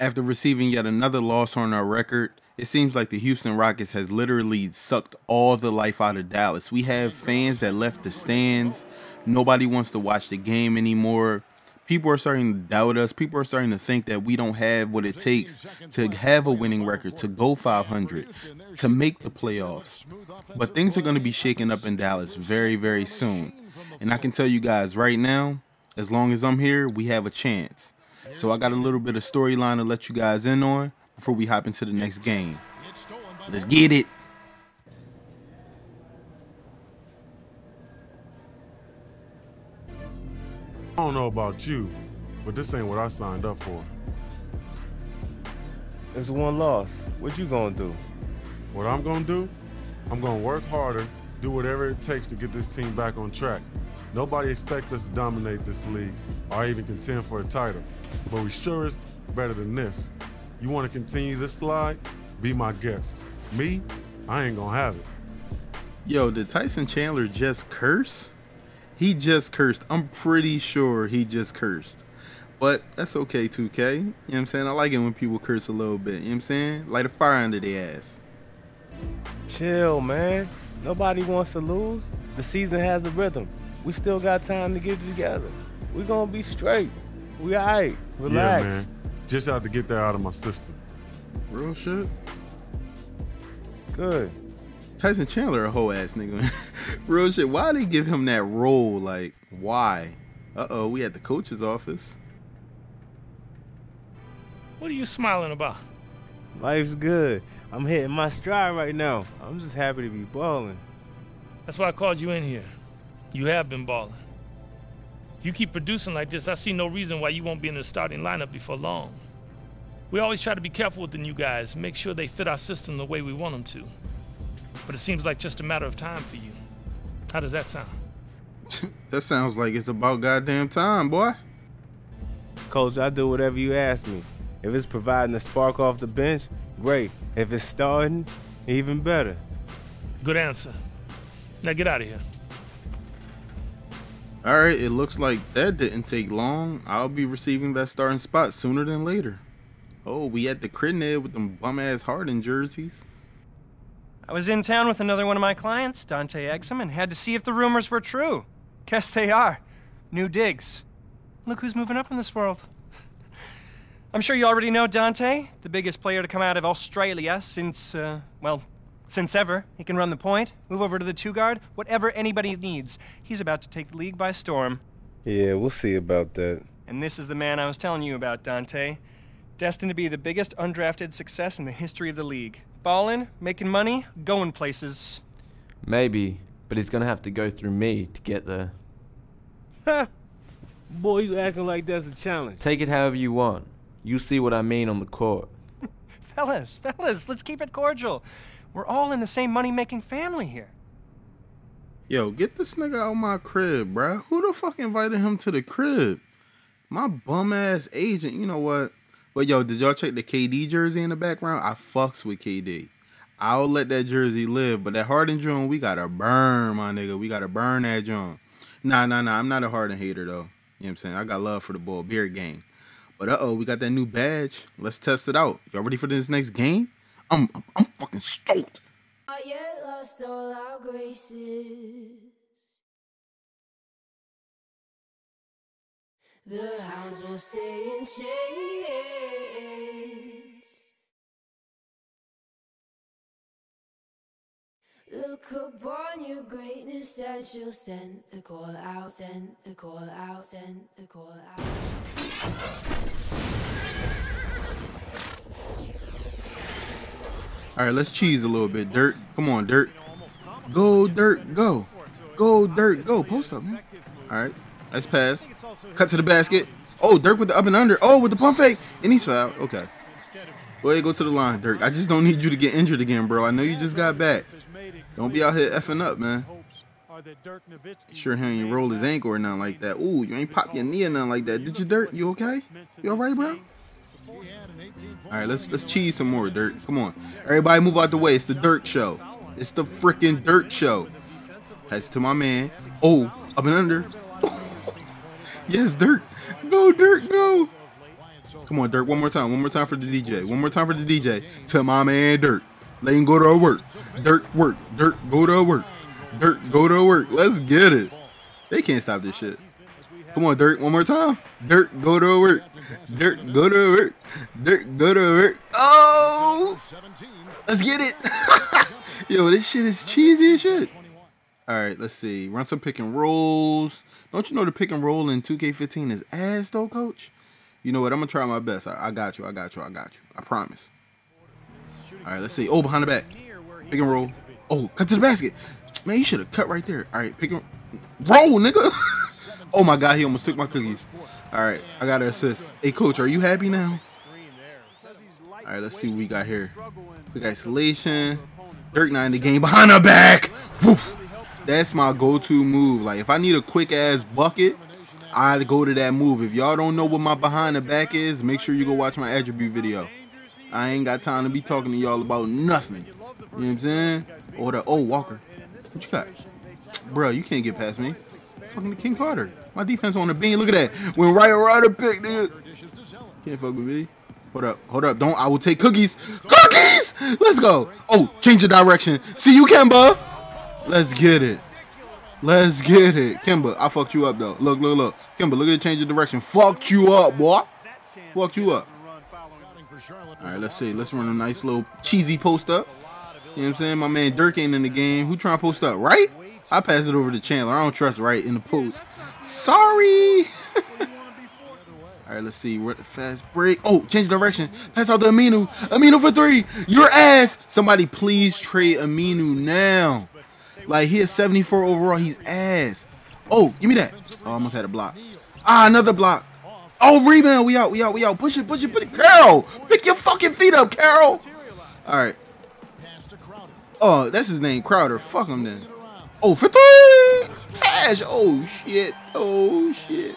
After receiving yet another loss on our record, it seems like the Houston Rockets has literally sucked all the life out of Dallas. We have fans that left the stands. Nobody wants to watch the game anymore. People are starting to doubt us. People are starting to think that we don't have what it takes to have a winning record, to go 500, to make the playoffs. But things are going to be shaking up in Dallas very, very soon. And I can tell you guys right now, as long as I'm here, we have a chance. So I got a little bit of storyline to let you guys in on before we hop into the next game. Let's get it. I don't know about you, but this ain't what I signed up for. It's one loss. What you gonna do? What I'm gonna do? I'm gonna work harder, do whatever it takes to get this team back on track. Nobody expects us to dominate this league or even contend for a title, but we sure is better than this. You want to continue this slide? Be my guest. Me? I ain't gonna have it. Yo, did Tyson Chandler just curse? He just cursed. I'm pretty sure he just cursed. But that's okay, 2K. You know what I'm saying? I like it when people curse a little bit. You know what I'm saying? Light a fire under their ass. Chill, man. Nobody wants to lose. The season has a rhythm. We still got time to get together. We gonna be straight. We alright. Relax. Yeah, man. Just have to get that out of my system. Real shit. Good. Tyson Chandler a whole ass nigga. Real shit. Why they give him that role? Like, why? Uh oh, we at the coach's office. What are you smiling about? Life's good. I'm hitting my stride right now. I'm just happy to be balling. That's why I called you in here. You have been balling. If you keep producing like this, I see no reason why you won't be in the starting lineup before long. We always try to be careful with the new guys, make sure they fit our system the way we want them to. But it seems like just a matter of time for you. How does that sound? that sounds like it's about goddamn time, boy. Coach, I do whatever you ask me. If it's providing a spark off the bench, great. If it's starting, even better. Good answer. Now get out of here. Alright, it looks like that didn't take long. I'll be receiving that starting spot sooner than later. Oh, we at the Critned with them bum ass Harden jerseys. I was in town with another one of my clients, Dante Exum, and had to see if the rumors were true. Guess they are. New digs. Look who's moving up in this world. I'm sure you already know Dante, the biggest player to come out of Australia since, uh, well, since ever. He can run the point, move over to the two guard, whatever anybody needs. He's about to take the league by storm. Yeah, we'll see about that. And this is the man I was telling you about, Dante. Destined to be the biggest undrafted success in the history of the league. Ballin', making money, going places. Maybe, but he's gonna have to go through me to get there. Ha! Boy, you acting like that's a challenge. Take it however you want. You see what I mean on the court. fellas, fellas, let's keep it cordial. We're all in the same money-making family here. Yo, get this nigga out my crib, bruh. Who the fuck invited him to the crib? My bum ass agent. You know what? But yo, did y'all check the KD jersey in the background? I fucks with KD. I'll let that jersey live, but that Harden joint, we gotta burn, my nigga. We gotta burn that joint. Nah, nah, nah. I'm not a Harden hater though. You know what I'm saying? I got love for the Bull Beer game. But uh oh, we got that new badge. Let's test it out. Y'all ready for this next game? I'm I'm, I'm fucking stoked. Not yet lost all our graces. The hounds will stay in chains. Look upon your greatness and she'll send the call out, send the call out, send the call out. All right, let's cheese a little bit. Dirt, come on, Dirt. Go, Dirt, go. Go, Dirt, go. Post up, man. All right, let's pass. Cut to the basket. Oh, Dirk with the up and under. Oh, with the pump fake. And he's fouled. Okay. Go go to the line, Dirk. I just don't need you to get injured again, bro. I know you just got back. Don't be out here effing up, man. Sure he ain't roll his ankle or nothing like that. Ooh, you ain't pop your knee or nothing like that. Did you, Dirt? You okay? You all right, bro? All right, let's let's cheese some more, Dirt. Come on, everybody, move out the way. It's the Dirt Show. It's the freaking Dirt Show. Pass to my man. Oh, up and under. yes, Dirt. Go, Dirt, go. Come on, dirt. One more time. One more time for the DJ. One more time for the DJ. To my man dirt. Let him go to work. Dirt work. Dirt go to work. Dirt go to work. Let's get it. They can't stop this shit. Come on, Dirk. One more time. Dirk go to work. Dirk go to work. Dirk go to work. Oh, let's get it. Yo, this shit is cheesy as shit. All right, let's see. Run some pick and rolls. Don't you know the pick and roll in 2K15 is ass though, coach? You know what? I'm gonna try my best. I, I got you. I got you. I got you. I promise. All right, let's see. Oh, behind the back. Pick and roll. Oh, cut to the basket. Man, you should have cut right there. All right, pick and roll, nigga. oh my God, he almost took my cookies. All right, I got to assist. Hey, coach, are you happy now? All right, let's see what we got here. Quick isolation. Dirk nine the game behind the back. Woof. That's my go-to move. Like if I need a quick ass bucket, I go to that move. If y'all don't know what my behind the back is, make sure you go watch my attribute video. I ain't got time to be talking to y'all about nothing. You know what I'm saying? Or the oh Walker. What you got? Bro, you can't get past me. Fucking the King Carter. My defense on the beam. Look at that. When Ryan Ryder pick, nigga. Can't fuck with me. Hold up, hold up. Don't I will take cookies. Cookies! Let's go. Oh, change the direction. See you, Kemba. Let's get it. Let's get it. Kemba, I fucked you up though. Look, look, look. Kemba, look at the change of direction. Fucked you up, boy. Fucked you up. All right, let's see. Let's run a nice little cheesy post up. You know what I'm saying? My man Dirk ain't in the game. Who trying to post up? Right? I pass it over to Chandler. I don't trust right in the post. Sorry. All right, let's see. We're at the fast break. Oh, change direction. Pass out to Aminu. Aminu for three. Your ass. Somebody please trade Aminu now. Like he is 74 overall. He's ass. Oh, give me that. Oh, I almost had a block. Ah, another block. Oh, rebound. We out. We out. We out. Push it. Push it. Push it. Carol, pick your fucking feet up, Carol. All right. Oh, that's his name, Crowder. Fuck him then. Oh, for three. Cash. Oh shit. Oh shit.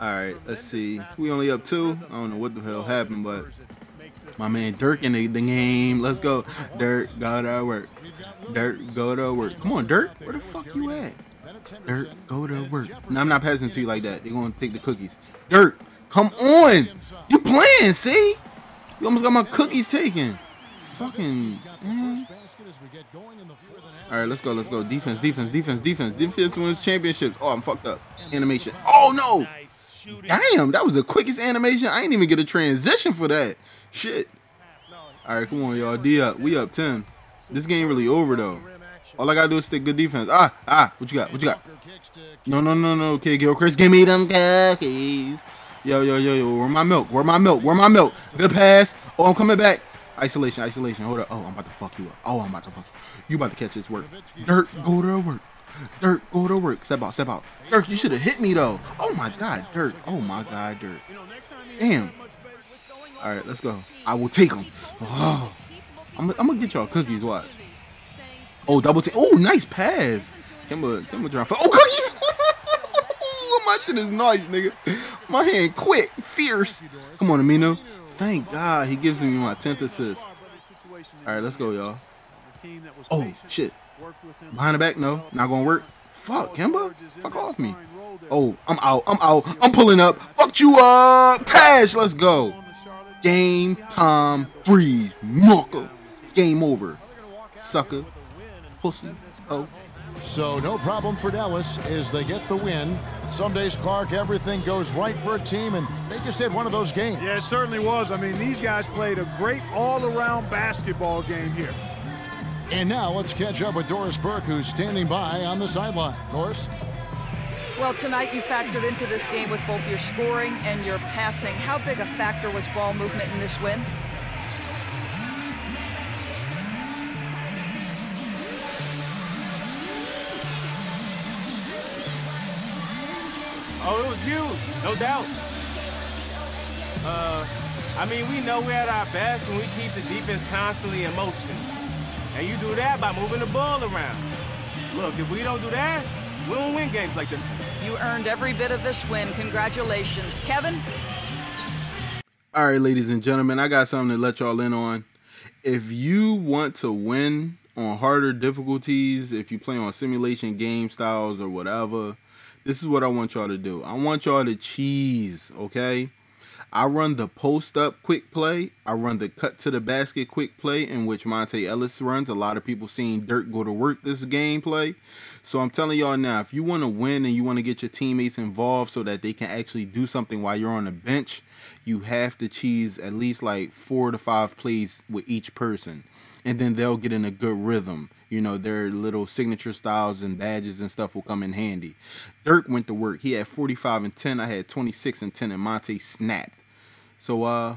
All right. Let's see. We only up two. I don't know what the hell happened, but my man Dirk in the, the game. Let's go. Dirk, go to work. Dirk, go to work. Come on, Dirk. Where the fuck you at? Dirk, go to work. No, I'm not passing to you like that. They're gonna take the cookies. Dirk, come on. You playing, see? You almost got my cookies taken. Fucking. Man. All right, let's go. Let's go. Defense, defense, defense, defense. Defense wins championships. Oh, I'm fucked up. Animation. Oh no. Damn, that was the quickest animation. I ain't even get a transition for that. Shit. All right, come on, y'all. D up. We up 10. This game really over though. All I gotta do is stick good defense. Ah, ah, what you got? What you got? No, no, no, no. Okay, Gilchrist, give me them cookies. Yo, yo, yo, yo. Where my milk? Where my milk? Where my milk? Good pass. Oh, I'm coming back. Isolation, isolation. Hold up. Oh, I'm about to fuck you up. Oh, I'm about to fuck you. You about to catch this work. Dirt, go to work. Dirt, go to work. Step out, step out. Dirt, you should have hit me though. Oh my God, Dirt. Oh my God, Dirt. Damn. All right, let's go. I will take them. Oh. I'm, I'm gonna get y'all cookies. Watch. Oh, double team. Oh, nice pass. Kemba, Kemba for. Oh, cookies. Oh, my shit is nice, nigga. My hand quick, fierce. Come on, Aminu. Thank God he gives me my 10th assist. All right, let's go, y'all. Oh, shit. Behind the back, no. Not gonna work. Fuck, Kemba. Fuck off me. Oh, I'm out. I'm out. I'm pulling up. Fuck you up. Cash, Let's go. Game time. Freeze. Knuckle. Game over. Sucker. Pussy. Oh. So no problem for Dallas as they get the win. Some days, Clark, everything goes right for a team, and they just had one of those games. Yeah, it certainly was. I mean, these guys played a great all-around basketball game here. And now let's catch up with Doris Burke, who's standing by on the sideline. Doris? Well, tonight you factored into this game with both your scoring and your passing. How big a factor was ball movement in this win? Oh, it was huge, no doubt. Uh, I mean, we know we're at our best when we keep the defense constantly in motion. And you do that by moving the ball around. Look, if we don't do that, we won't win games like this one. You earned every bit of this win. Congratulations. Kevin? All right, ladies and gentlemen, I got something to let y'all in on. If you want to win on harder difficulties, if you play on simulation game styles or whatever, this is what I want y'all to do. I want y'all to cheese, okay? I run the post up quick play. I run the cut to the basket quick play in which Monta Ellis runs. A lot of people seen Dirk go to work this gameplay. So I'm telling y'all now, if you want to win and you want to get your teammates involved so that they can actually do something while you're on the bench, you have to cheese at least like four to five plays with each person and then they'll get in a good rhythm. You know, their little signature styles and badges and stuff will come in handy. Dirk went to work. He had 45 and 10. I had 26 and 10, and Monta snapped. So, uh,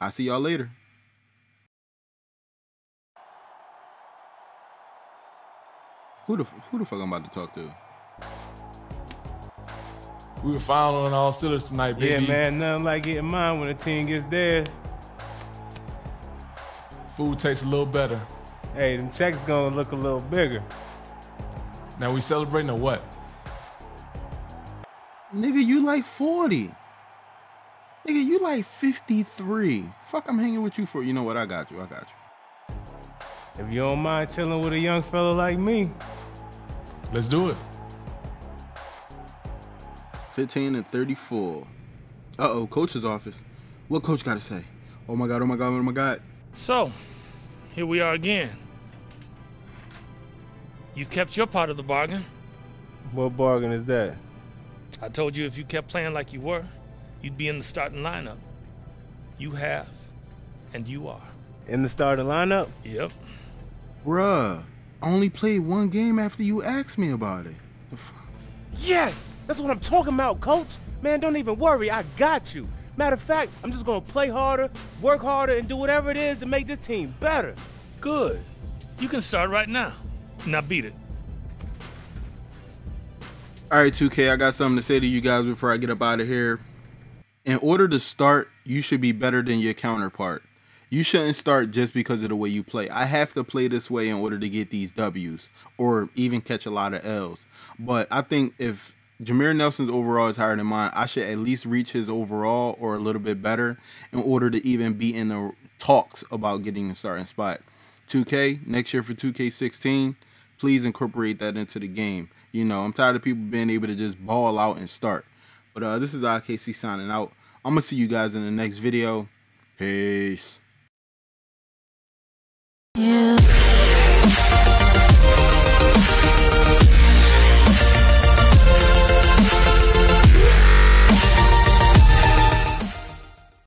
I'll see y'all later. Who the who the fuck I'm about to talk to? We were following all Steelers tonight, baby. Yeah, man, nothing like getting mine when the team gets theirs. Food tastes a little better. Hey, them checks gonna look a little bigger. Now we celebrating or what? Nigga, you like 40. Nigga, you like 53. Fuck, I'm hanging with you for. You know what? I got you. I got you. If you don't mind chilling with a young fella like me, let's do it. 15 and 34. Uh oh, coach's office. What coach got to say? Oh my god, oh my god, oh my god. So, here we are again. You've kept your part of the bargain. What bargain is that? I told you if you kept playing like you were, you'd be in the starting lineup. You have, and you are. In the starting lineup? Yep. Bruh, I only played one game after you asked me about it. Yes! That's what I'm talking about, coach. Man, don't even worry. I got you. Matter of fact, I'm just going to play harder, work harder, and do whatever it is to make this team better. Good. You can start right now. Now beat it. All right, 2K, I got something to say to you guys before I get up out of here. In order to start, you should be better than your counterpart. You shouldn't start just because of the way you play. I have to play this way in order to get these W's or even catch a lot of L's. But I think if Jameer Nelson's overall is higher than mine. I should at least reach his overall or a little bit better in order to even be in the talks about getting a starting spot. 2K next year for 2K16. Please incorporate that into the game. You know, I'm tired of people being able to just ball out and start. But uh, this is IKC signing out. I'm gonna see you guys in the next video. Peace. Yeah.